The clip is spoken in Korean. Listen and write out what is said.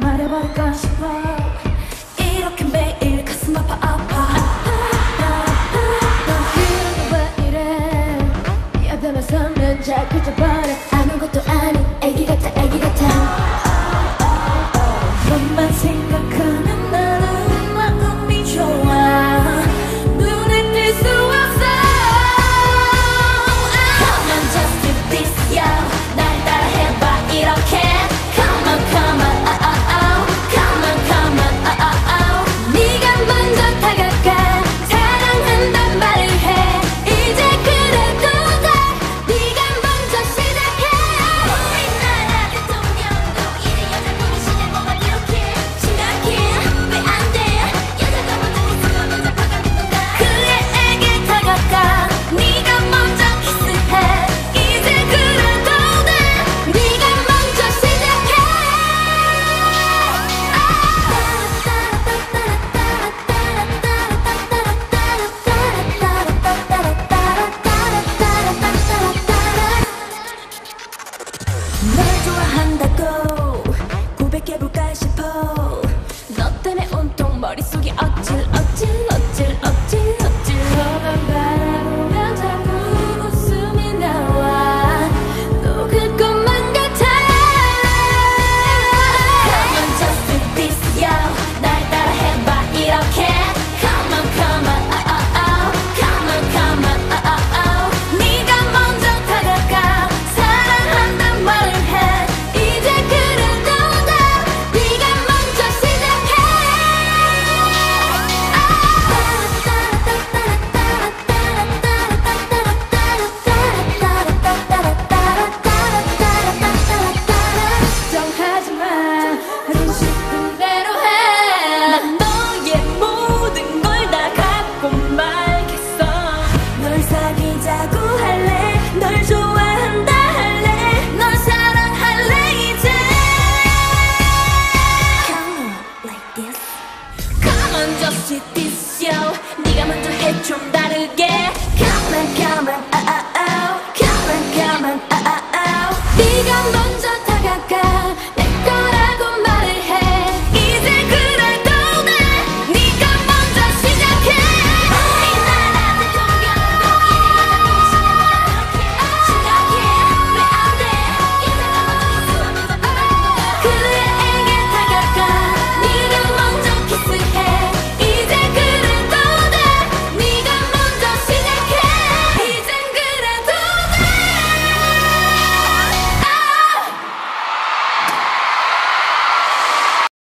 말해버릴까 싶어. 이렇게 매일 가슴 아파 아파. 나 이런 거왜 이래? 야단을 섰는 잘 그저 봐 자고 할래 널 좋아한다 할래 널 사랑할래 이제 Come on like this Come on just hit this show 네가 먼저 해 좀 다르게 Come on come on oh oh oh Come on come on oh oh